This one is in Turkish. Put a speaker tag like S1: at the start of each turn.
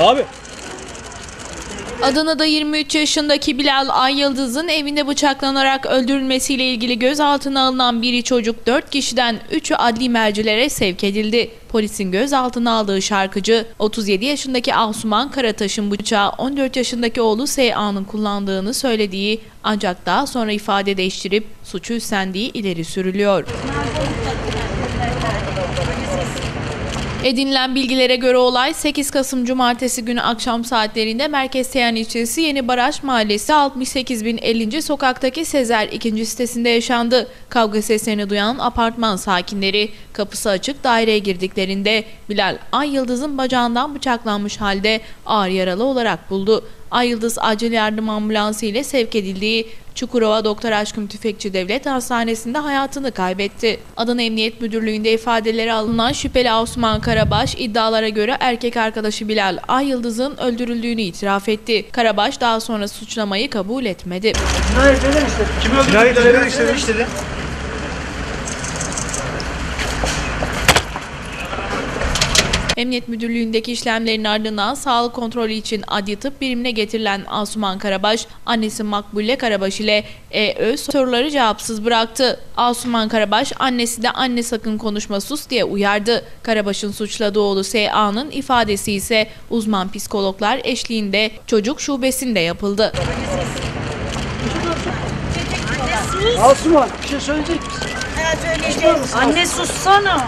S1: Abi.
S2: Adana'da 23 yaşındaki Bilal Ay Yıldız'ın evinde bıçaklanarak öldürülmesiyle ilgili gözaltına alınan biri çocuk 4 kişiden 3'ü adli mercilere sevk edildi. Polisin gözaltına aldığı şarkıcı 37 yaşındaki Asuman Karataş'ın bıçağı 14 yaşındaki oğlu S.A.'nın kullandığını söylediği ancak daha sonra ifade değiştirip suçu üstlendiği ileri sürülüyor. Edinilen bilgilere göre olay 8 Kasım Cumartesi günü akşam saatlerinde Merkez Seyhan ilçesi Yeni Baraj Mahallesi 68.050. sokaktaki Sezer 2. sitesinde yaşandı. Kavga seslerini duyan apartman sakinleri kapısı açık daireye girdiklerinde Bilal Ay Yıldız'ın bacağından bıçaklanmış halde ağır yaralı olarak buldu. Ay Yıldız acil yardım ambulansı ile sevk edildiği Çukurova Doktor Aşkım Tüfekçi Devlet Hastanesi'nde hayatını kaybetti. Adana Emniyet Müdürlüğü'nde ifadeleri alınan şüpheli Osman Karabaş iddialara göre erkek arkadaşı Bilal Ay Yıldız'ın öldürüldüğünü itiraf etti. Karabaş daha sonra suçlamayı kabul etmedi.
S3: Cinayet neden işledi? Kimi öldürdü?
S1: Cinayet neden
S3: Neden
S1: işledi?
S2: Emniyet Müdürlüğü'ndeki işlemlerin ardından sağlık kontrolü için adli tıp birimine getirilen Asuman Karabaş, annesi Makbule Karabaş ile EÖ soruları cevapsız bıraktı. Asuman Karabaş, annesi de anne sakın konuşma sus diye uyardı. Karabaş'ın suçladığı oğlu S.A.'nın ifadesi ise uzman psikologlar eşliğinde çocuk şubesinde yapıldı.
S3: Asuman bir şey söyleyecek misin?
S4: Anne sussana.